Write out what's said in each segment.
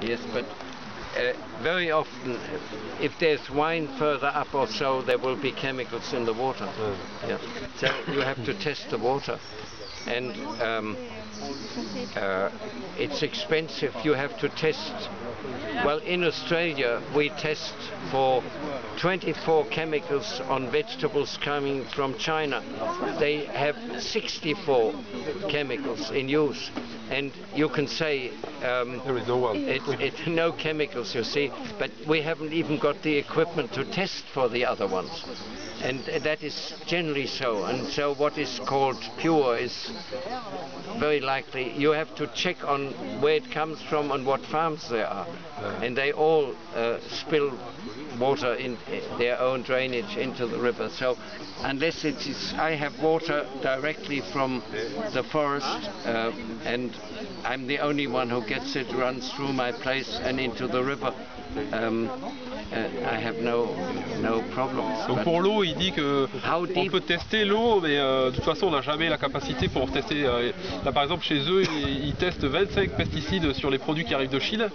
Yes, but uh, very often, if there's wine further up or so, there will be chemicals in the water. Yeah. So you have to test the water, and um, uh, it's expensive. You have to test. Well, in Australia, we test for 24 chemicals on vegetables coming from China. They have 64 chemicals in use, and you can say um, There is no one. it, it, no chemicals, you see, but we haven't even got the equipment to test for the other ones. And that is generally so. And so what is called pure is very likely you have to check on where it comes from and what farms there are. And they all uh, spill water in their own drainage into the river. So unless it is, I have water directly from the forest uh, and I'm the only one who gets it, runs through my place and into the river. Um, uh, I have no, no. Donc pour l'eau, il dit que on peut tester l'eau, mais euh, de toute façon, on n'a jamais la capacité pour tester. euh, là, par exemple, chez eux, ils, ils testent 25 pesticides sur les produits qui arrivent de Chine,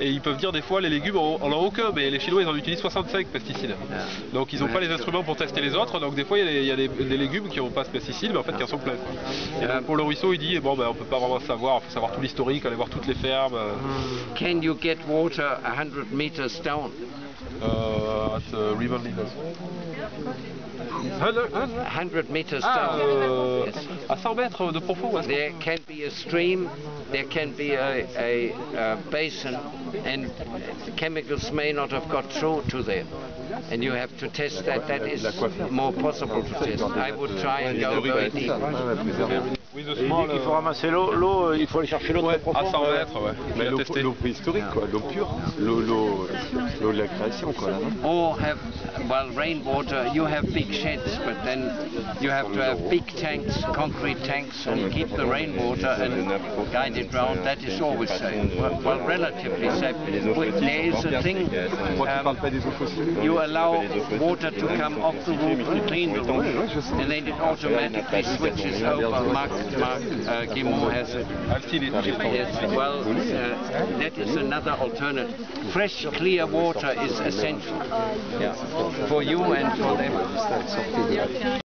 et ils peuvent dire des fois les légumes, on en a aucun, mais les Chinois, ils en utilisent 65 pesticides. Donc, ils n'ont pas les instruments pour tester les autres. Donc, des fois, il y a des, légumes qui n'ont pas ce pesticide, mais en fait, qui en sont pleins. Et donc, pour le ruisseau, il dit bon, ben, on peut pas vraiment savoir. Il faut savoir tout l'historique, aller voir toutes les fermes. euh, Can you get water 100 meters down? euh, River Leaders. 100 meters Ah, down. euh, Yes. à 100 mètres de profond. There can be a stream, there can be a, a, a basin, and chemicals may not have got through to there. And you have to test that. That is more possible to test. I would try and go very deep. Oui, de Et il dit small, faut ramasser l'eau, l'eau, euh, il faut aller chercher l'eau très à 100 mètres, ouais. Mais Il l'eau testé. l'eau préhistorique, quoi, l'eau pure, l'eau l'eau l'eau de la création, quoi. Là, Or have, well, rainwater, you have big sheds, but then you have to have big tanks, concrete tanks, and keep the rainwater and guide it round. That is always safe. Well, well relatively safe. There is a thing, um, parle pas des eaux fossiles. you allow water to come off the roof and clean the roof, and then it automatically switches over. Mark, Mark uh, Guimont has it. I've seen it. Yes, well, uh, that is another alternative. Fresh, clear water is essential yeah, for you and for them.